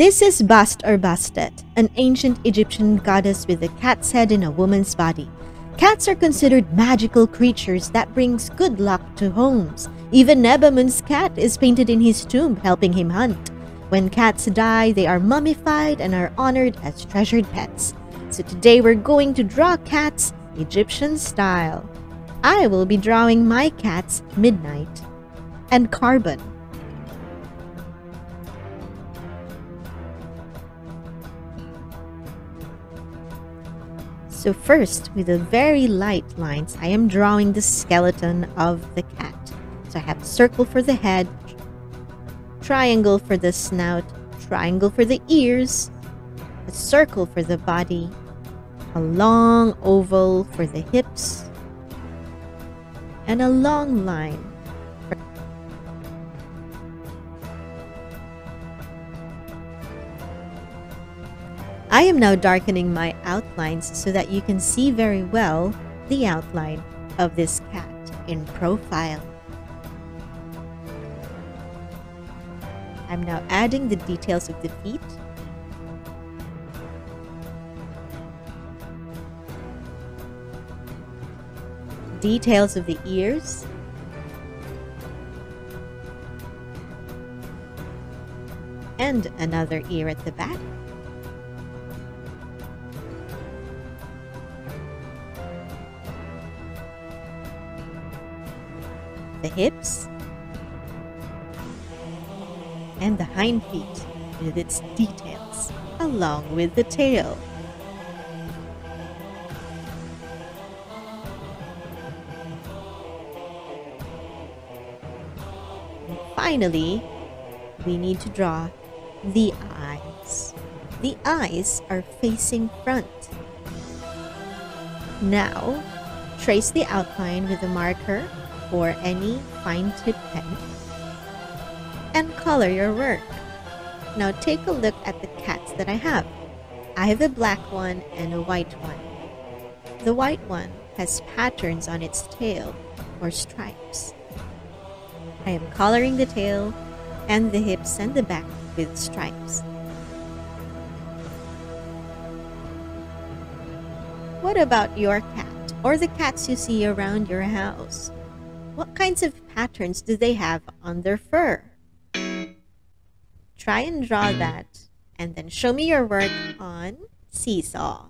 This is Bast or Bastet, an ancient Egyptian goddess with a cat's head in a woman's body. Cats are considered magical creatures that brings good luck to homes. Even Nebamun's cat is painted in his tomb, helping him hunt. When cats die, they are mummified and are honored as treasured pets. So today we're going to draw cats Egyptian style. I will be drawing my cats Midnight and Carbon. So first, with the very light lines, I am drawing the skeleton of the cat. So I have a circle for the head, triangle for the snout, triangle for the ears, a circle for the body, a long oval for the hips, and a long line I am now darkening my outlines so that you can see very well the outline of this cat in profile. I'm now adding the details of the feet. Details of the ears. And another ear at the back the hips, and the hind feet with its details, along with the tail. And finally, we need to draw the eyes. The eyes are facing front. Now, trace the outline with a marker or any fine tip pen and color your work. Now take a look at the cats that I have. I have a black one and a white one. The white one has patterns on its tail or stripes. I am coloring the tail and the hips and the back with stripes. What about your cat or the cats you see around your house? What kinds of patterns do they have on their fur? Try and draw that and then show me your work on Seesaw.